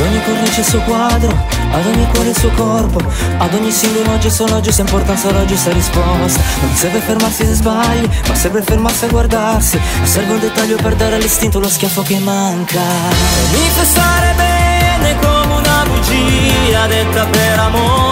Ad ogni cornice il suo quadro, ad ogni cuore il suo corpo Ad ogni singolo gesto una giusta importanza la giusta risposta. Non serve fermarsi se sbagli, ma serve fermarsi a guardarsi. Serve un dettaglio per dare all'istinto lo schiaffo che manca. Manifestare bene come una bugia Detta per amore.